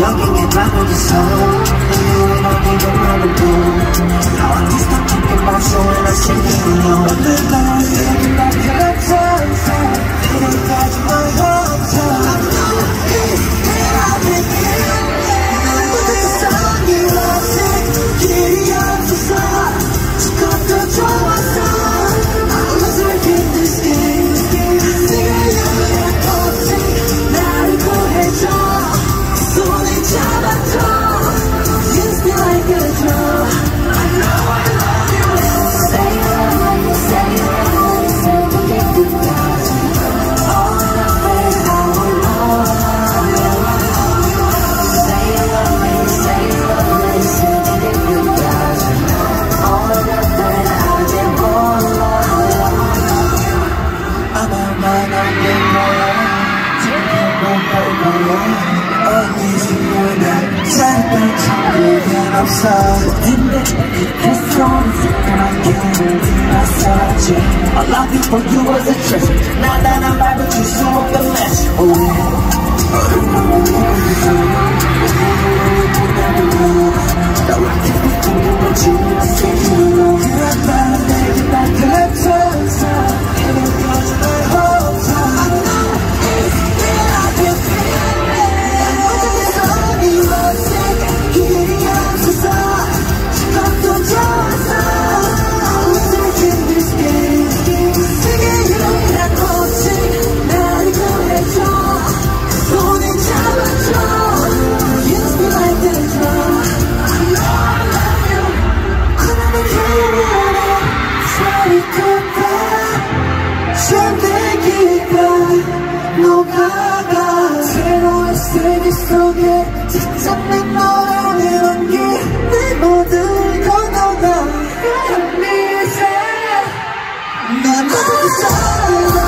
Jumping in my condição. I saw you A lot before you was a treasure. Now that I'm back with you, so up the match Oh. I can't be thinking about you, I think you 이끌까 잠들기가 녹아가 새로운 세계 속에 찾아낸 너라는 온기내 모든 건 너나 난 모든 그 사랑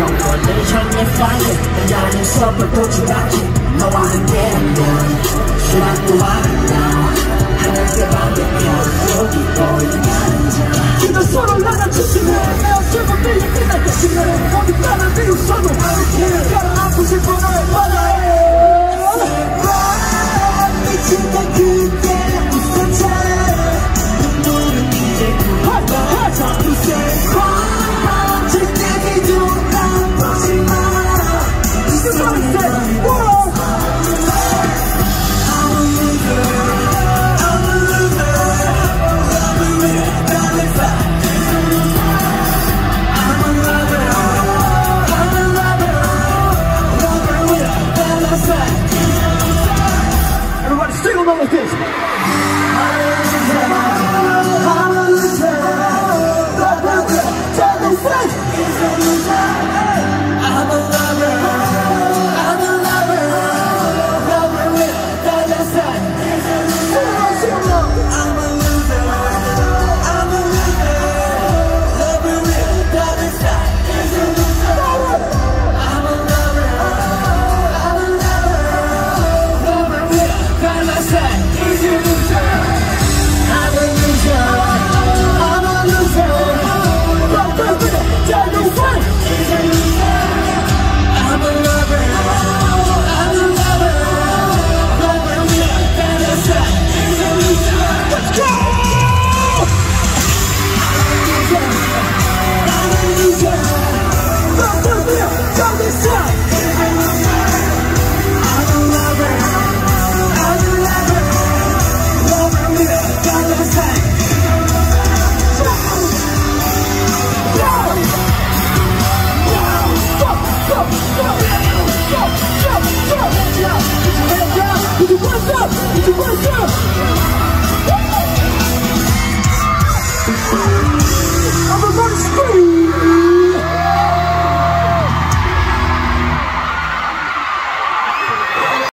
날개 영원을 향해 fire 나는 섭을 도주하지 너와 함께라면 시간도 아름다워 하늘색 반대편 여기 보이는 가는 지금 서로 나눠주시네 헤어지고 빌리 끝날 때쯤에 어디 가나 비웃어도 I care 가라앉고 싶어 너의 바다에 미친 듯 그대